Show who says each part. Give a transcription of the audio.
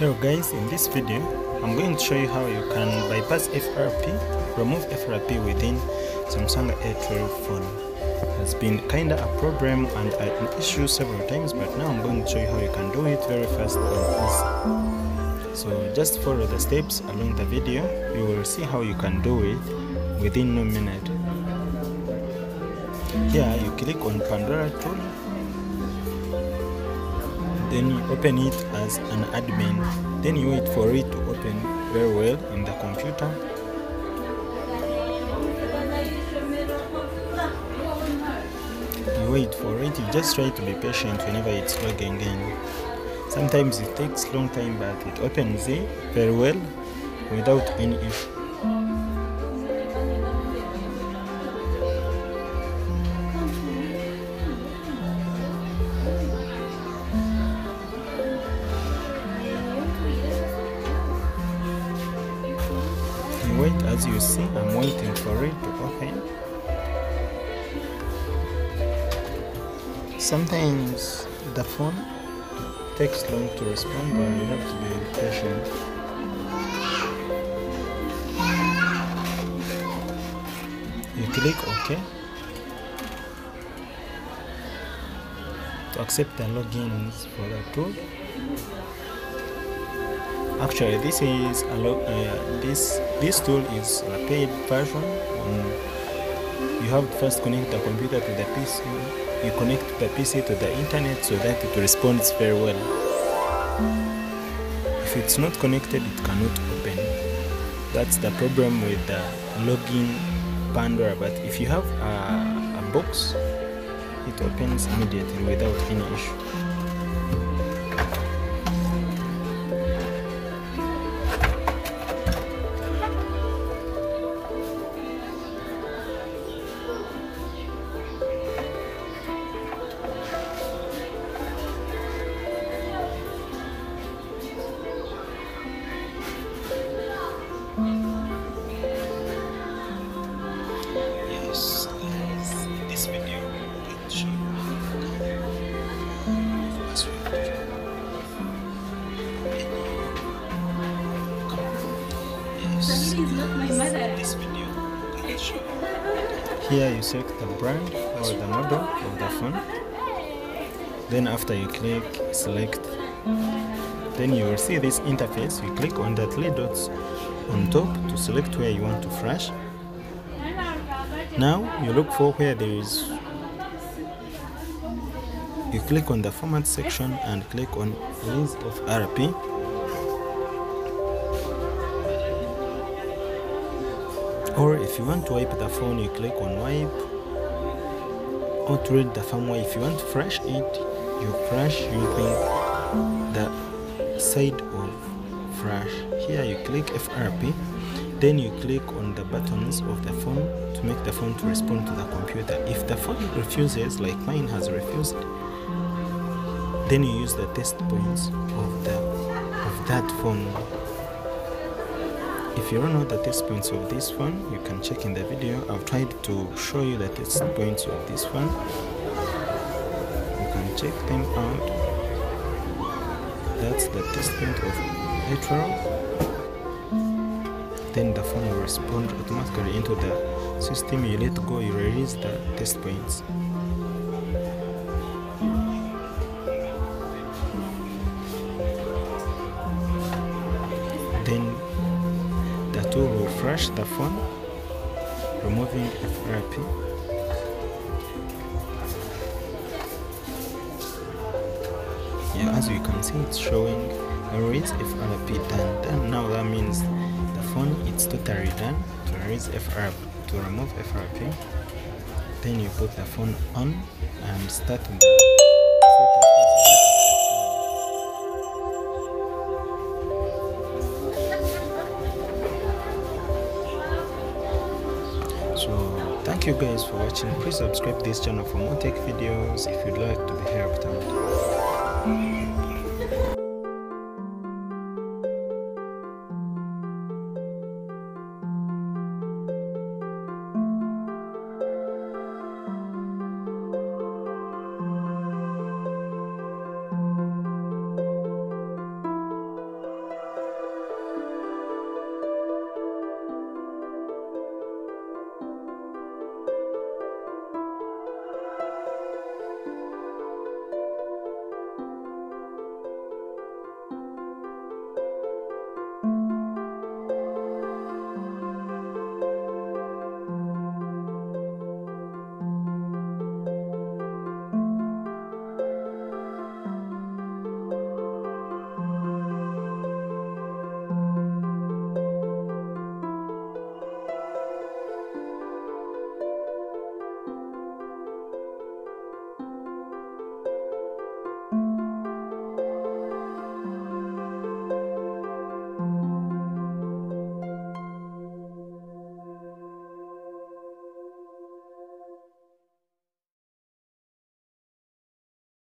Speaker 1: Hello guys, in this video I'm going to show you how you can bypass FRP, remove FRP within Samsung A12 phone. It's been kinda a problem and an issue several times but now I'm going to show you how you can do it very fast and easy. So just follow the steps along the video, you will see how you can do it within no minute. Here you click on Pandora tool then you open it as an admin. Then you wait for it to open very well in the computer. You wait for it. You just try to be patient whenever it's logging in. Sometimes it takes long time but it opens it very well without any issue as you see i'm waiting for it to open sometimes the phone takes long to respond but you have to be patient. You click ok. To accept the logins for the tool actually this is a lo- uh, this this tool is a paid version. Um, you have to first connect the computer to the pc you connect the pc to the internet so that it responds very well. If it's not connected it cannot open. That's the problem with the login pandora. But if you have a, a box it opens immediately without any issue Here you select the brand or the model of the phone. Then after you click select, then you will see this interface. You click on the three dots on top to select where you want to flash. Now you look for where there is. You click on the format section and click on list of RP. Or if you want to wipe the phone, you click on wipe. Or to read the firmware, if you want to flash it, you flash using the side of flash. Here you click FRP then you click on the buttons of the phone to make the phone to respond to the computer if the phone refuses like mine has refused then you use the test points of the of that phone if you don't know the test points of this one, you can check in the video. I've tried to show you the test points of this one. you can check them out. That's the test point of A12 then the phone will respond automatically into the system. You let go you release the test points flash the phone removing FRP yeah as you can see it's showing erase FRP done. Done now that means the phone it's totally done to erase FRP to remove FRP then you put the phone on and start thank you guys for watching. Please subscribe this channel for more tech videos if you'd like to be helped out